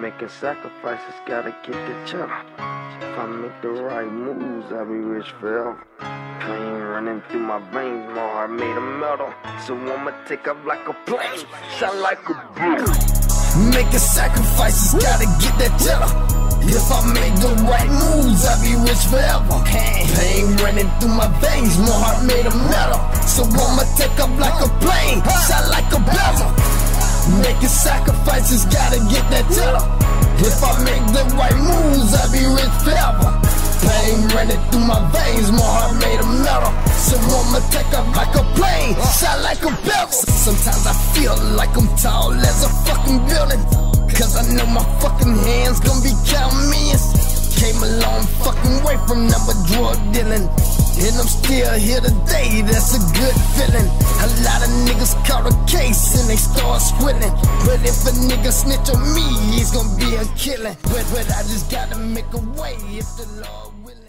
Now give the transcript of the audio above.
Making sacrifices, gotta get the cheddar. If I make the right moves, I'll be rich forever. Pain running through my veins, my heart made of metal. So I'ma take off like a plane, shine like a bullet. Making sacrifices, gotta get that cheddar. If I make the right moves, I'll be rich forever. Pain running through my veins, my heart made of metal. So I'ma take off like a plane, shine like a bezel. Making sacrifices, gotta If I make the right moves, I'll be rich forever. Pain running through my veins, my heart made of metal. So I'ma take off like a plane, shine like a bezel. Sometimes I feel like I'm tall as a fucking building. Cause I know my fucking hands gonna be counting millions. Came a long fucking way from number drug dealing. And I'm still here today, that's a good feeling. And they start squilling. But if a nigga snitch on me, he's gonna be a killing. But, but I just gotta make a way if the Lord willing.